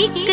ठीक